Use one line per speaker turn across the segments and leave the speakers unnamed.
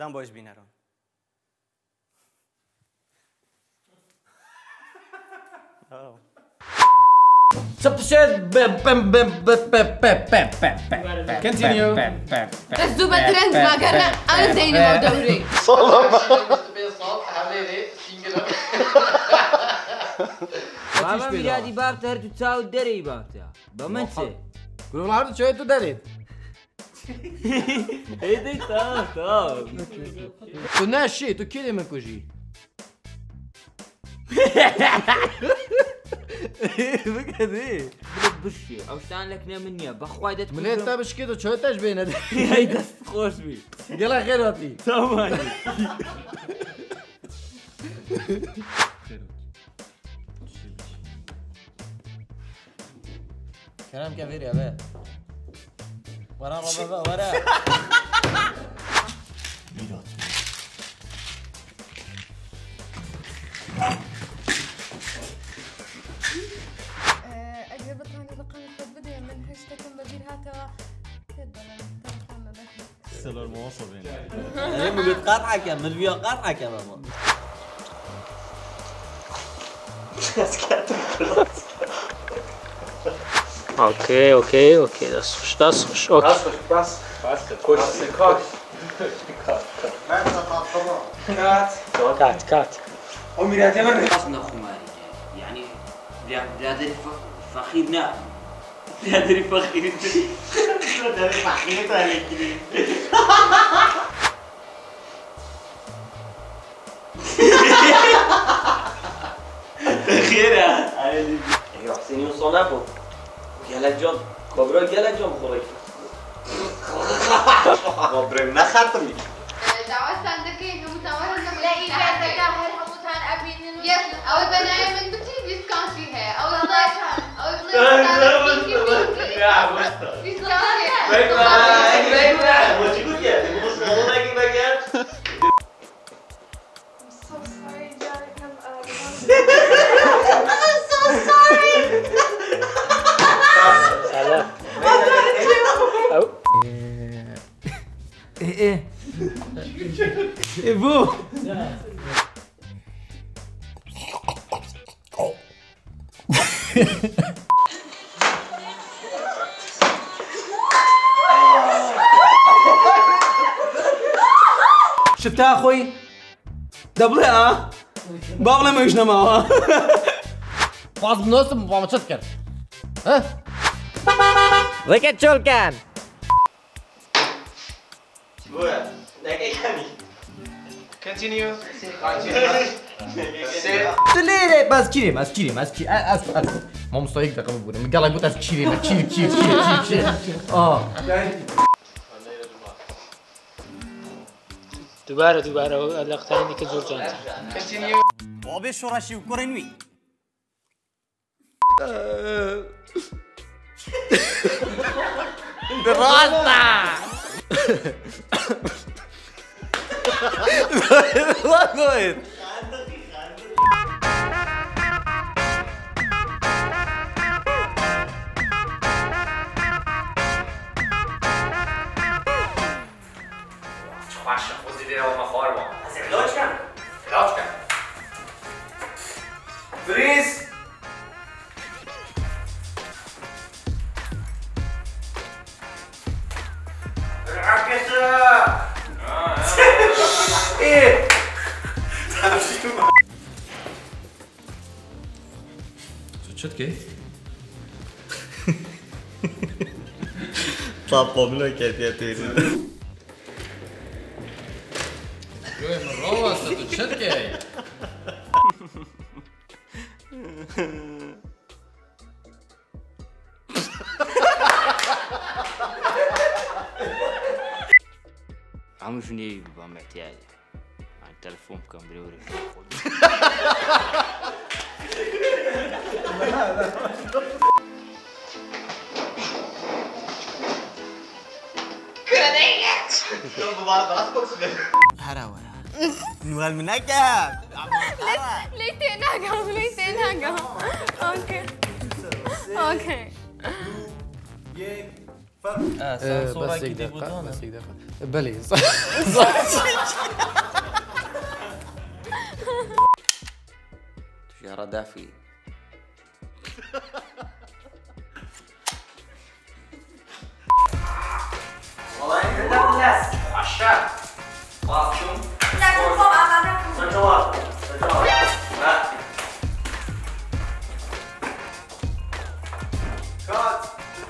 dăm boș bine, Ron. Oh.
Continue.
Let's do better and magara. I'm saying about
Dowry. Solomon. Mama mi ha di barter tu ciao deri barter.
Ba mense. Quello là c'è tu deri.
هێدەی تا تا
Tu ne şi, tu?
بکەدێ برێت بشێ ئەو شتان لە کنێ من
şki tu çöğe teş beyne de.
هەی دەست خۆش بی
Gel akher ati.
تاوانی
Kerem kevir ya be. Vara baba vara.
أجل بطلعني بقى بدي من هاشتاج بدير هاتوا. تلفون
هي مقد قطعك من فيها قطعك يا ماما
Okay, okay, okay, das ist frisch, das ist frisch. Okay. Cut, cut.
أصلا خماري يعني بلادري فخير نعم بلادري فخير بلادري فخير عليك خيرها أيوه حسين يوصل ابو Yalakjon. Kobra yalakjon xo'rak. Kobra naxatmi? تعودت
عندك انه متورط لا اذا تجاهل حموتان ابين يس او البنايه من بتي ديسكاونت فيها او الضيف او
الضيف
ديسكاونت فيها إيه بو
شفتها أخوي دبلي ها بابلا ما معها
Faz بنوصم بابا تذكر. ها؟
وكت شول كان
Continue. Dulere, az kirim, az kirim, az kirim, az az. ما مستوى یک دقیقه بودم گلگ بود از کیری ما کیر کیر کیر کیر کیر آه
دوباره دوباره لقطه که زور جان.
بابه شورشی و کرنوی
دراسته
Boa noite. Despacha, vou
dizer de alguma
forma. Acertou, é cara? Platformino que é ter
هراوة نوال منك
ليتين هاقا ليتين هاقا
أوكي
أوكي
بس دقيقة. بس دقيقة بلي صح
تجارة دافي 站，往出。站住，干嘛？来。站。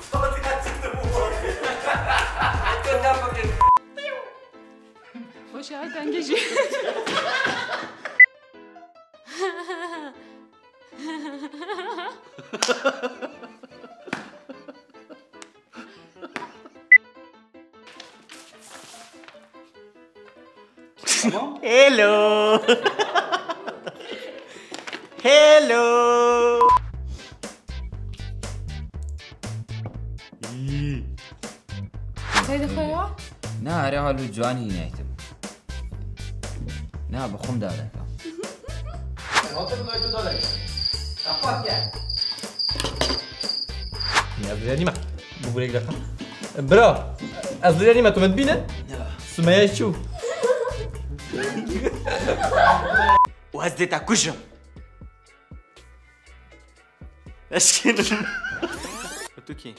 到底干什
么？哈哈
哈哈哈哈！还敢挡我？丢！我
笑得跟谁？
هلو هلو
سيدي خويا
نا راه لو جواني نايتم. نا بخم دارك
يا بلادي ما بقول لك برا أصلي ما تمد بينا؟ سمية شو
وهزيتها كجم ايش كده توكي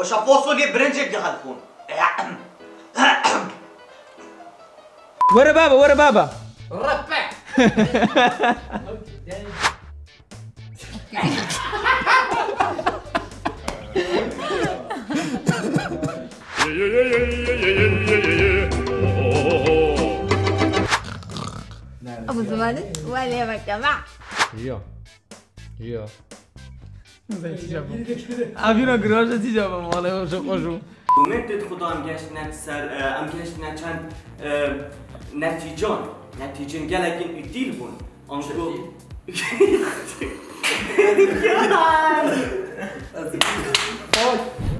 وش افوصوني برنجك هالكون
ورا بابا ورا بابا
ابو زمان ولا مجتمع
يا يا
عارفين گراش چی جواب مال شو خوشو
ومن تدخل ام گشتنا سر ام گشتنا چند نتیجان نتیجن گلگین ایدیل بون آنگو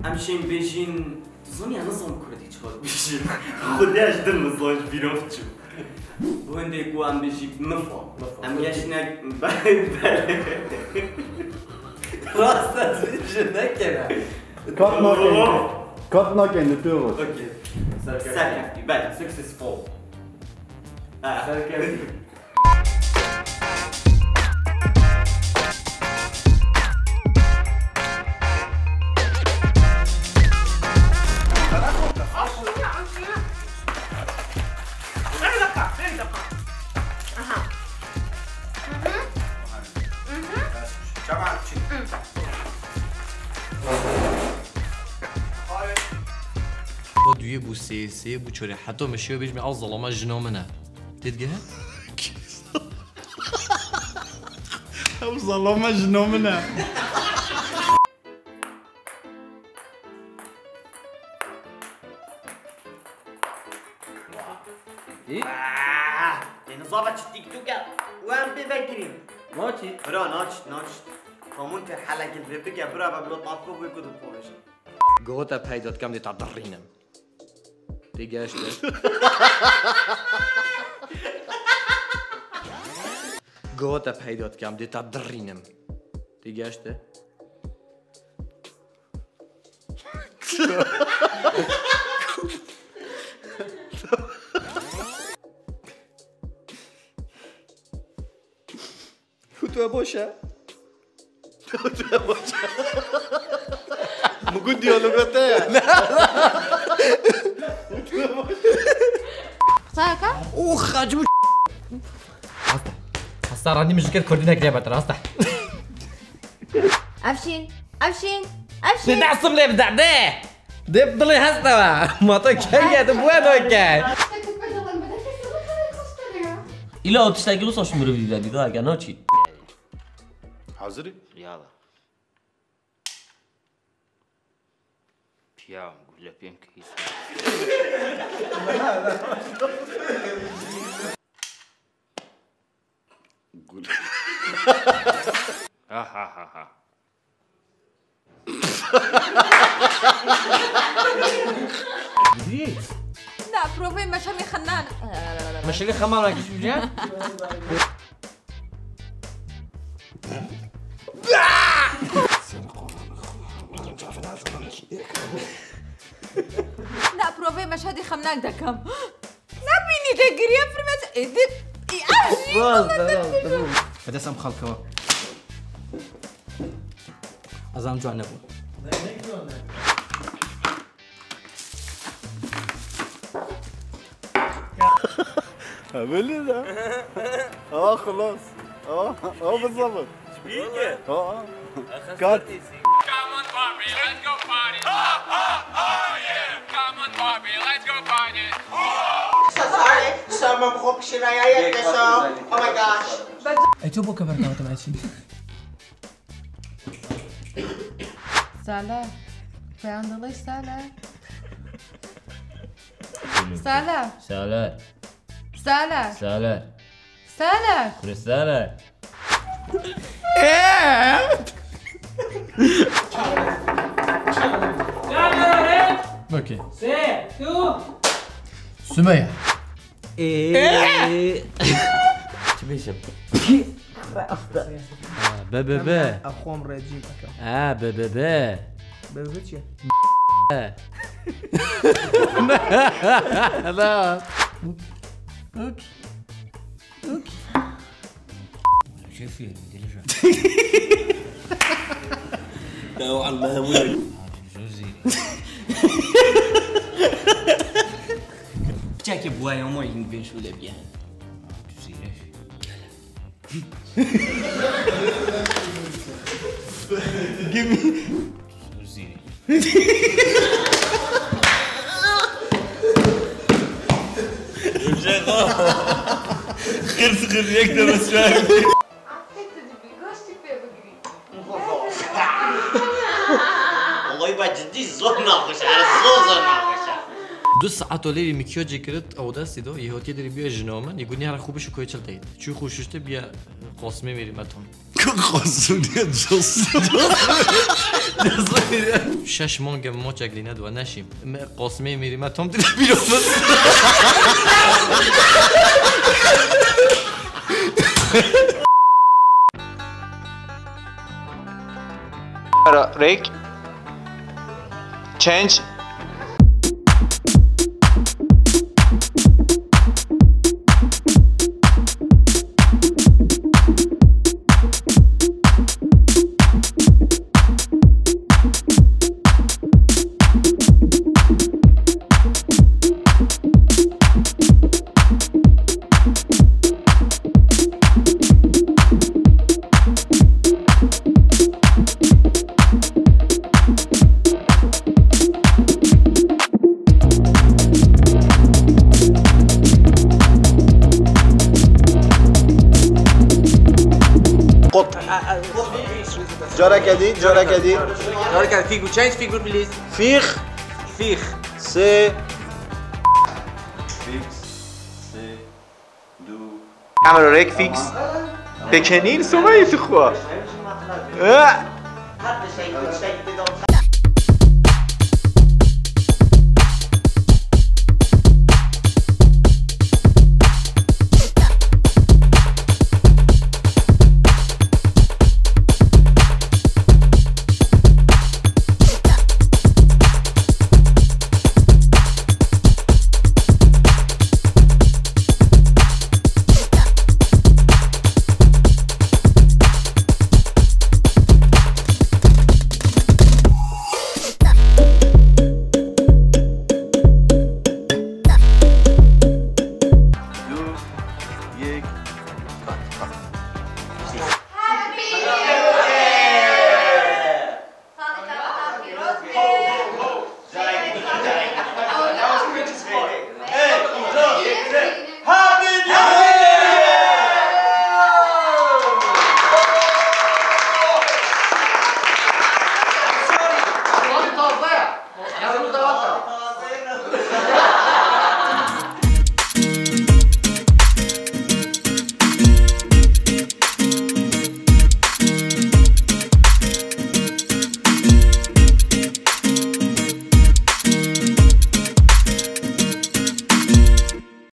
امشین بجین Sonia non sono ancora 18. Chodiaš drno zlož birovču. Bunda je kuam beži
mfo. Am yaşına bari
bari. Prosta zvižena kena. Kot noken. Kot noken de tu
vod. Ok. Sarkasti. Bari,
successful. Sarkasti. بو سه بو چوری حتی مشیو بیش می از ظلمه جنو منه. تدگه
ظلمه جنو منه.
نظافة التيك توك وين بفكرين نوتي. برا نوتش همون که حلقة برا طاقو بيكو Die Gäste.
Gott hab hei dort gern, dit da drinnen. Die Gäste. Kutu boşa. Kutu boşa.
Mugun diyalogu da ya. دیالوگاته
صايكا
اوه خجمو هستا راني مش كده كردنا كده بتر هستا
أفشين أفشين
أفشين. الصم ليه بدع ده ده بضل هستا ما تكيا ده بوينو كان
إلا تشتاقي وصل شو مربي بلادي ذاك أنا شي
حاضري؟
رياضة يا لك بين كيس
قول.
ها ها ها ها
لا بروفي مشامي خنان.
مش اللي خمام لك شو
مشهدی خمناک دەکەم نبینی دەگریە فرمەت ئیدت
بەدەستم خەڵکەوە
ئەزام جوان نەبوو
بلي ده آه خلاص آه آه بالظبط آه آه
sama buku Sinayayat besok. Oh my gosh.
Ay, coba kabar kamu teman sini.
Salah. Beğendilik Salah. Salah. Salah.
Salah.
Salah.
Salah.
Kuru
Salah.
Evet. Okey. Sümeyye.
چ بێژم
ب ب ب
ئەخۆم ڕێجی بکە
آه ب ب ب
بچێ
لا
شوف
نوعا ما همونك بچاکە بوایەمەوە هین بێش و لە بیان خرس خرس يكتب اسمعك والله بقى جدي زور ناقش على زور زور ناقش
دو ساعت و لیری میکیاجی کرد او دستی دو یه هاتی داری بیا جنومن یه گونی هر خوبش کوی چل دید چوی خوششته بیا قاسمه میریم اتون. شش مانگ ما چگلی ندو نشیم. قاسمه میریم اتون. دیده بیرون
Rick. Change.
جارا کدی جارا کدی
جارا کدی فیگو. چینج فیگو
پلیز؟
فیخ؟
فیخ.
سه. فیکس. سه. دو. کامرو ریک فیکس. بکنین سوما یتخوا
حد شي حد شي